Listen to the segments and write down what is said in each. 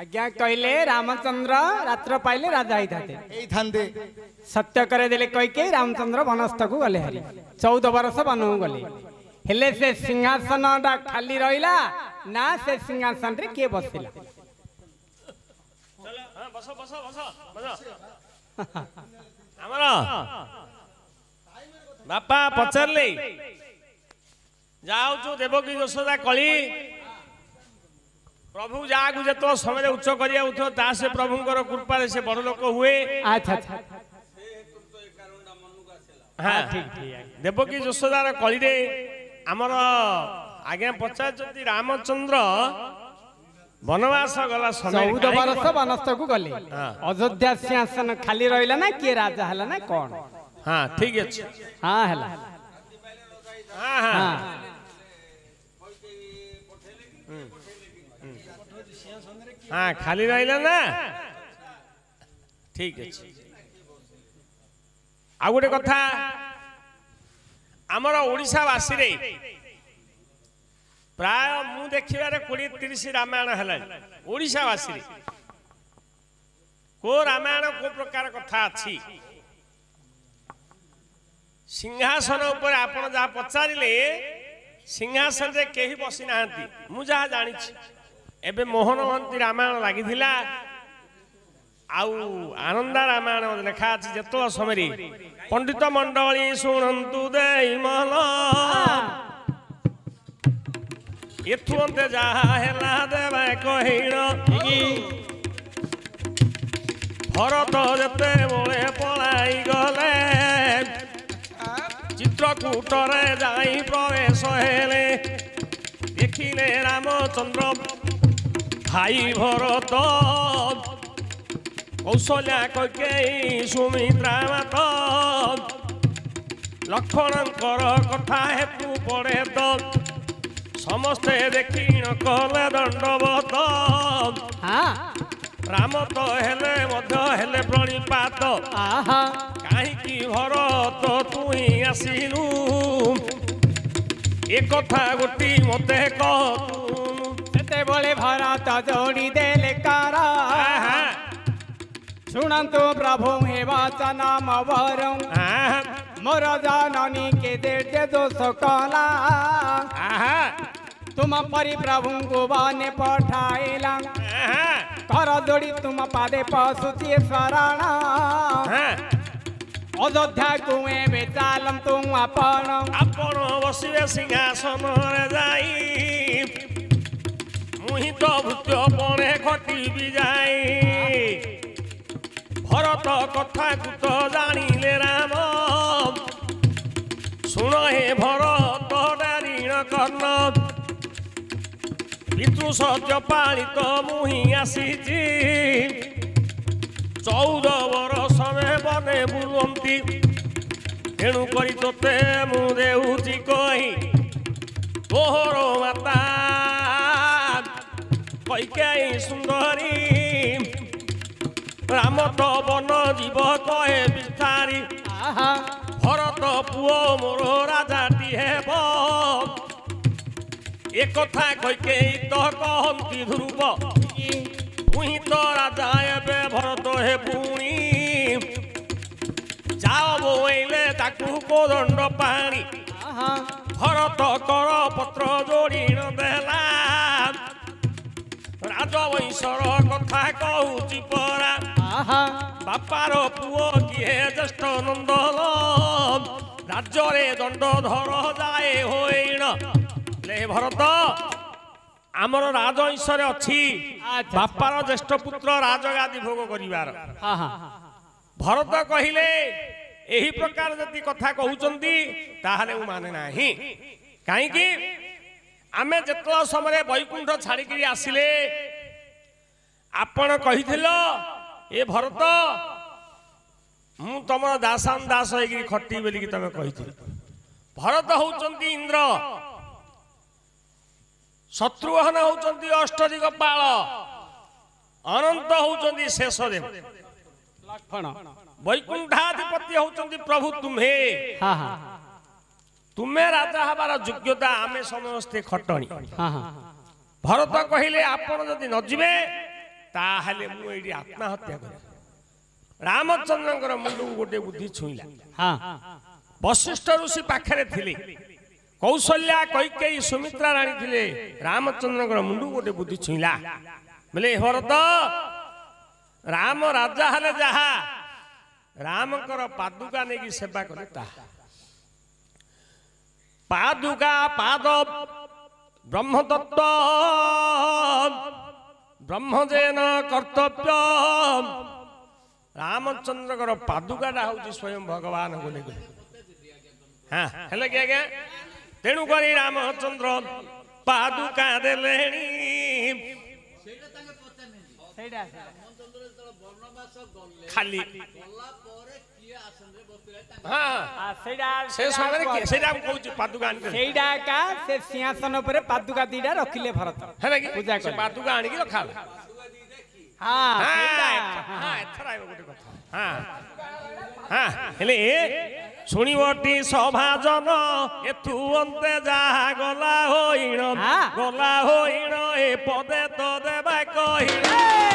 ଆଜ୍ଞା କହିଲେ ରାମଚନ୍ଦ୍ର ରାତ୍ର ପାଇଲେ ରାଜା ହେଇଥାନ୍ତେ ହେଇଥାନ୍ତେ ସତ୍ୟ କରେଇଦେଲେ କହିକି ରାମଚନ୍ଦ୍ର ବନସ୍ଥକୁ ଗଲେ ହେଲେ ଚଉଦ ବର୍ଷ ବନକୁ ଗଲେ ହେଲେ ସେ ସିଂହାସନଟା ଖାଲି ରହିଲା ନା ସେ ସିଂହାସନରେ କିଏ ବସିଲା ବାପା ପଚାରିଲେ ଯାଉଛୁ ଦେବକୀ ଯଶୋଦା କଳି প্রভু যাহাকে যেত সময় উচ্চ করিয়া উঠ তা সে প্রভুঙ্কর কৃপারে সে বড় লোক হুয়ে আচ্ছা, আচ্ছা। হ্যাঁ।, হ্যাঁ ঠিক দেবকী যশোদার কলিরে আমার আজ্ঞা পচারুচ্ছেন রামচন্দ্র বনবাস গলা চৌদ বরষ বনস্থকু গলে অযোধ্যা সিংহাসন খালি রহিলা না কিয়ে রাজা হলা না কোন হ্যাঁ ঠিক আছে হ্যাঁ হ্যাঁ হ্যাঁ হ্যাঁ খালি রইল না ঠিক আছে ଆଉ ଗୋଟେ କଥା ଆମର ଓଡ଼ିଶାବାସୀରେ ପ୍ରାୟ ମୁଁ ଦେଖିବାରେ କୋଡ଼ିଏ ତିରିଶ ରାମାୟଣ ହେଲାଣି ଓଡ଼ିଶାବାସୀରେ କୋଉ ରାମାୟଣ କୋଉ ପ୍ରକାର କଥା ଅଛି ସିଂହାସନ ଉପରେ ଆପଣ ଯାହା ପଚାରିଲେ ସିଂହାସନରେ କେହି ବସି ନାହାନ୍ତି ମୁଁ ଯାହା ଜାଣିଛି ଏବେ ମୋହନ ମନ୍ତ୍ରୀ ରାମାୟଣ ଲାଗିଥିଲା ଆଉ ଆନନ୍ଦା ରାମାୟଣ ଲେଖା ଅଛି ଯେତେବେଳେ ସମୟରେ ପଣ୍ଡିତ ମଣ୍ଡଳୀ ଶୁଣନ୍ତୁ ଦେଇ ମଲ ଏଠୁ ଅନ୍ତେ ଯାହା ହେଲା ଦେବା କହିଣ ଭରତ ଯେତେବେଳେ ପଳାଇ ଗଲେ ଚିତ୍ରକୂଟରେ ଯାଇ ପ୍ରବେଶ ହେଲେ ଦେଖିଲେ ରାମଚନ୍ଦ୍ର ভাই ভরত কৌশল্যা কৈকেয়ী সুমিত্রা মাত লক্ষণঙ্কর কথা হেতু পড়ে তো ସମସ୍ତେ ଦେଖିଣ କଲେ ଦଣ୍ଡବତ ରାମ ତ ହେଲେ ମଧ୍ୟ ହେଲେ ପ୍ରଣିପାତ କାହିଁକି ଭରତ ତୁଇ ଆସିଲୁ ଏ କଥା ଗୋଟି ମୋତେ କହ ତୁ बोले भरा तो जोडी देलेकारा हाँ, हाँ। सुनंतु प्रभु हे वाचा नाम वरम हाँ, मोर जाननी के देते दोष कला तुम परि प्रभु को बने पठाइला कर जोड़ी तुम पादे पशुचिए शरण अयोध्या কুয়ে বেচালম তুম আপন আপন বসিবে सिंहासन जाई তুই তো ভূত পণে ঘটিবি যাই ভরত কথা কুত জানিলে রাম শুণ হে ভরত নারীণ কর্ণ পিতৃ সহ্য পালিত মুহি আসিছি চৌদ বরষে বনে বুলন্তি তেণু କରି ତୋତେ ମୁଁ ଦେଉଛି କହି ତୋହର ମାତା কৈকেয়ী সুন্দরী রাম তো বন জীব কয়ে বিস্তারি ভরত পুয় মোর রাজাটি হেব এ কথা কৈকেয়ী তো কহন্তি ধ্রুব তুই তো রাজা এবে ভরত হে পুণি যাও বইলে তাকু কোদণ্ড পানি ভরত কর পত্র জোড়ি নদে ଈଶ୍ୱର କଥା କହୁଛି ପରା ବାପାର ପୁଅ କିଏ ଜ୍ୟେଷ୍ଠ ନନ୍ଦନ ରାଜ୍ୟରେ ଦଣ୍ଡଧର ଯାଏ ହୋଇଣ ଲେ ଭରତ ଆମର ରାଜ ଈଶ୍ୱର ଅଛି ବାପାର ଜ୍ୟେଷ୍ଠ ପୁତ୍ର ରାଜଗାଦି ଭୋଗ କରିବାର ଭରତ କହିଲେ ଏହି ପ୍ରକାର ଯଦି କଥା କହୁଛନ୍ତି ତାହେଲେ ମୁଁ ମାନେ ନାହିଁ କାହିଁକି ଆମେ ଯେତେବେଳେ ସମୟରେ ବୈକୁଣ୍ଠ ଛାଡ଼ିକିରି ଆସିଲେ ଆପଣ କହିଥିଲ ଏ ଭରତ ମୁଁ ତମର ଦାସାନ ଦାସ ହେଇକିରି ଖଟିବି ବୋଲିକି ତମେ କହିଥିଲ ଭରତ ହଉଛନ୍ତି ଇନ୍ଦ୍ର ଶତ୍ରୁଘନ ହଉଛନ୍ତି ଅଷ୍ଟଧିକ ପାଳ ଅନନ୍ତ ହଉଛନ୍ତି ଶେଷ ଦେବ ବୈକୁଣ୍ଠାଧିପତି ହଉଛନ୍ତି ପ୍ରଭୁ ତୁମେ ତୁମେ ରାଜା ହେବାର ଯୋଗ୍ୟତା ଆମେ ସମସ୍ତେ ଖଟଣି ଭରତ କହିଲେ ଆପଣ ଯଦି ନଯିବେ ତାହେଲେ ମୁଁ ଏଇଠି ଆତ୍ମହତ୍ୟା କରେ ରାମଚନ୍ଦ୍ରଙ୍କର ମୁଣ୍ଡକୁ ଗୋଟେ ବୁଦ୍ଧି ଛୁଇଁଲା ବଶିଷ୍ଠ ଋଷି ପାଖରେ ଥିଲେ କୌଶଲ୍ୟା କୈକେଇ ସୁମିତ୍ରା ରାଣୀ ଥିଲେ ରାମଚନ୍ଦ୍ରଙ୍କର ମୁଣ୍ଡକୁ ଗୋଟେ ବୁଦ୍ଧି ଛୁଇଁଲା ବୋଲେ ହରତ ରାମ ରାଜା ହେଲେ ଯାହା ରାମଙ୍କର ପାଦୁକା ନେଇକି ସେବା କଲେ ତାହା ପାଦୁକା ପାଦ ବ୍ରହ୍ମତତ୍ତ୍ୱ ବ୍ରହ୍ମଦେନ କର୍ତ୍ତବ୍ୟ ରାମଚନ୍ଦ୍ରଙ୍କର ପାଦୁକାଟା ହଉଛି ସ୍ୱୟଂ ଭଗବାନଙ୍କୁ ନେଇକରି ହଁ ହେଲେ କି ଆଜ୍ଞା ତେଣୁ କରି ରାମଚନ୍ଦ୍ର ପାଦୁକା ଦେଲେଣି ସେଇଟା ସେ ସିଂହାସନ ଉପରେ ପାଦୁକା ଦିଟା ରଖିଲେ ଭରତ ପୂଜା ପାଦୁକା ଆଣିକି ରଖା ହେଲେ ଶୁଣିବଟି ସଭାଜନ ଏଥୁ ଅନ୍ତେ ଯାହା ଗଲା ହୋଇଣ ଗଲା ହୋଇଣ ଏ ପଦେ ତ ଦେବା କହିଲେ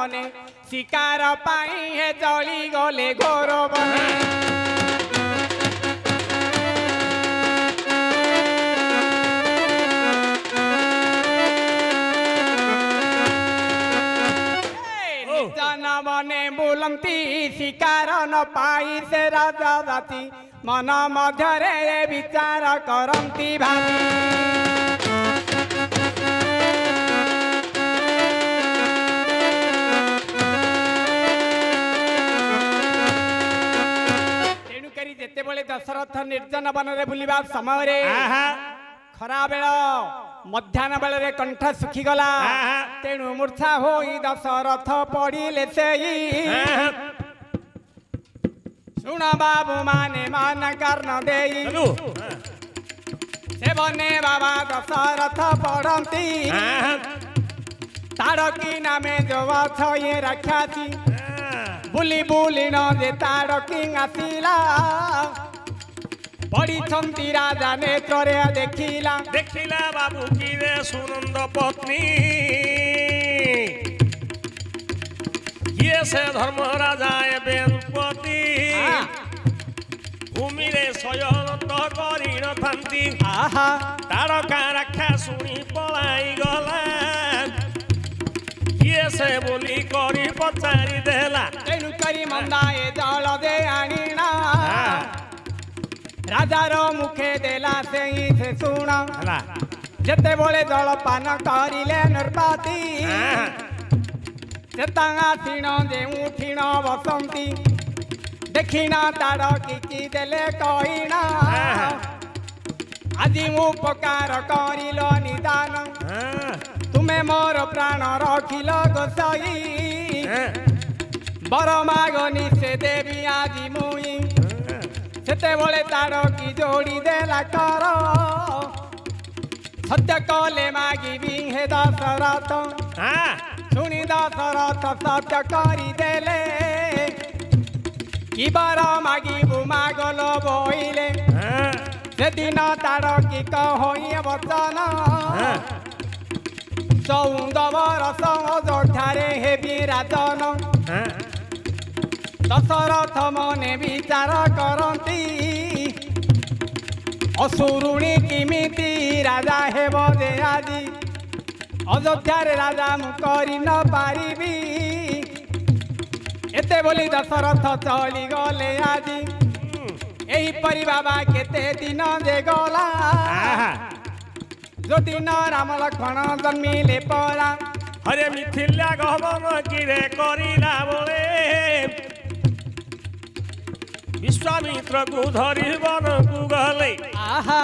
ମନେ ଶିକାର ପାଇଁ ହେ ଚଳିଗଲେ ଘୋର ବନେ ଶିକାର ନ ପାଇ ସେ ରାଜା ମନ ମଧ୍ୟରେ ବିଚାର କରନ୍ତି ଭାବି ଦଶରଥ ନିର୍ଜନ ବନରେ ବୁଲିବା ସମୟରେ ଖରାବେଳ ମଧ୍ୟାହ୍ନ ବେଳରେ କଣ୍ଠ ଶୁଖିଗଲା ତେଣୁ ମୂର୍ଚ୍ଛା ହୋଇ ଦଶରଥ ପଡ଼ିଲେ ସେଇ ଶୁଣ ବାବୁ ମାନେ ମାନ କାରଣ ଦେଇ ସେବନେ ବାବା ଦଶରଥ ଆସିଲା पढ़ी राजा ने तोरे देखिला देखिला बाबू की वे पत्नी ये से धर्म राजा बेनपति भूमि रे स्वयं तो करी न थंती तारका रखा सुनी पलाई गला ये से बोली करी पचारी देला तेनु करी मंदाए जल दे आनी ರಾಜಾರೋ ಮುಖೆ ದೇಲ ಸೇಯಿಸ ಸುಣ ಜೊತೆ ಬೋಳೆ ಜಳಪಾನ ಕರಿಲೆ ನರ್ಪಾತಿ ଚେତାଙ୍ଗା ଟିଣ ଯେଉଁ ଠିଣ ବସନ୍ତି ଦେଖିଣା ତାର କିଛି ଦେଲେ କହିଣା ଆଜି ମୁଁ ପକାର କରିଲ ନିଦାନ ତୁମେ ମୋର ପ୍ରାଣ ରଖିଲ ଗୋସାଇ ବର ମାଗନି ସେ ଦେବି ଆଜି ମୁଇଁ छते तारो की जोड़ी देला सत्य कले मागी बिंग दशरथ हाँ सुनी दशरथ सत्य करी देले की बारो मागी बुमा गोलो बोइले हाँ সেদিন তার কি কহইয়ে বচন চৌদ বরষ অযোধ্যারে ଦଶରଥ ମନେ ବିଚାର କରନ୍ତି ଅସୁରୁଣୀ କେମିତି ରାଜା ହେବ ଯେ ଆଜି ଅଯୋଧ୍ୟାରେ ରାଜା ମୁଁ କରି ନ ପାରିବି ଏତେ ବୋଲି ଦଶରଥ ଚଳିଗଲେ ଆଜି ଏହିପରି ବାବା କେତେ ଦିନ ଯେ ଗଲା ଯୋ ଦିନ ରାମ ଲକ୍ଷ୍ମଣ ଜନ୍ମିଲେ ପରା ହରେ ମିଥିଲା ଗହବ କିରେ କରିଲା ବେଳେ विश्वामित्रको धरी वनको गले आहा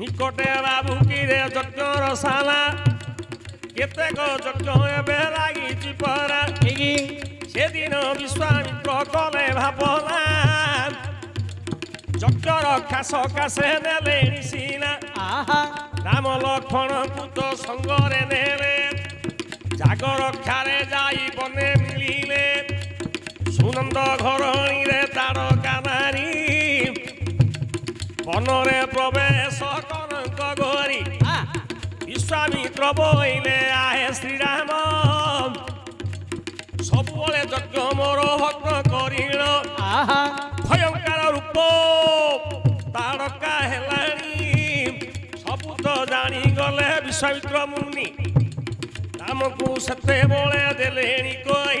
निकटे राबुकीरे यज्ञ र साला କେତେକ ଯଜ୍ଞ ଏବେ ଲାଗିଛି ପରା ସେଦିନ ବିଶ୍ୱାମିତ୍ର କଲେ ଭାବନା ଯଜ୍ଞର ଖାସ କାଶେ ନେଲେଣି ସିନା ରାମ ଲକ୍ଷ୍ମଣଙ୍କୁ ତ ସଙ୍ଗରେ ନେଲେ ଜାଗ ରକ୍ଷାରେ ଯାଇ ବନେ ମିଳିଲେ সুনন্দ ঘরণীরে তার কানারি বনরে প্রবেশ করঙ্ক গরি বিশ্বামিত্র বইলে আহে শ্রীরাম ସବୁବେଳେ ଯଜ୍ଞ ମୋର ଭକ୍ତ କରିଳ ଭୟଙ୍କର ରୂପ ତାରକା ହେଲାଣି ସବୁ ତ ଜାଣିଗଲେ ବିଶ୍ୱାମିତ୍ର ମୁନି ରାମକୁ ସେତେବେଳେ ଦେଲେଣି କହି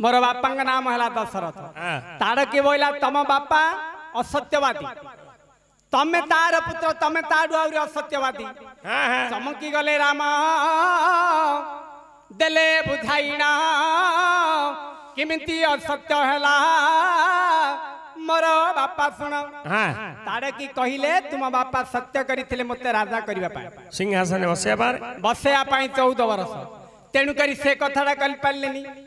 मोर बापा नाम है दशरथ हाँ। तार के बोला तम बापा असत्यवादी तमे तार पुत्र तमे तार असत्यवादी हाँ, हाँ। चमकी गले राम देले बुझाइना किमिति असत्य मोर बापा सुन तार की कहले तुम बापा सत्य करी मते राजा करने सिंहासन बसैया बसैया चौदह वर्ष तेणुक से कथा कल पारे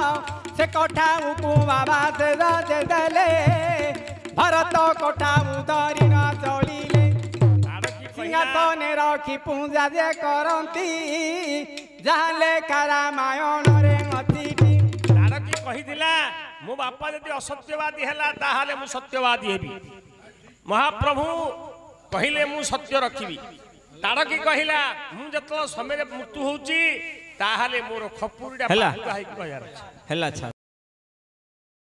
কোঠা উকুমাবাদ রাজে দেলে ভরত কোঠা উদরি ন চলিলে সিংহাসনে রখি পূজা যে করন্তি যাহলে কারামায়ণরে নথিটি তার কি কহিদিলা মো বাপা যদি অসত্যবাদী হেলা তাহলে মু সত্যবাদী হেবি মহাপ্রভু কহিলে মু সত্য রখিবি তারকি কহিলা মু যেত সময় মৃত্যু হচ্ছে তাহলে মোর খপুরিটা হেলা ହେଲା ଛା